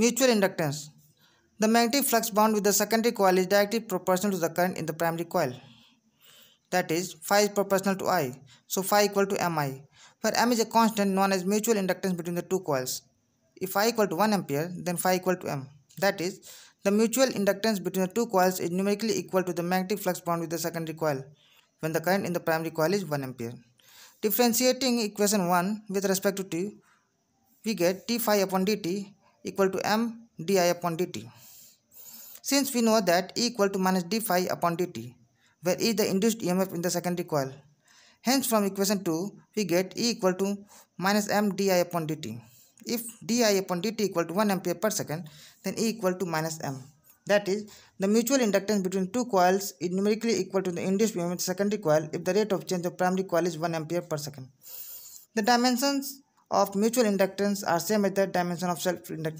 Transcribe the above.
Mutual inductance. The magnetic flux bound with the secondary coil is directly proportional to the current in the primary coil. That is, phi is proportional to I. So phi equal to Mi, where M is a constant known as mutual inductance between the two coils. If I equal to 1 ampere, then phi equal to M. That is, the mutual inductance between the two coils is numerically equal to the magnetic flux bound with the secondary coil, when the current in the primary coil is 1 ampere. Differentiating equation 1 with respect to t, we get d phi upon dt equal to m di upon dt. Since we know that E equal to minus d phi upon dt, where E is the induced EMF in the secondary coil. Hence from equation 2, we get E equal to minus m di upon dt. If di upon dt equal to 1 ampere per second, then E equal to minus m. That is, the mutual inductance between two coils is numerically equal to the induced EMF in the secondary coil if the rate of change of primary coil is 1 ampere per second. The dimensions of mutual inductance are same as the dimension of self-inductance.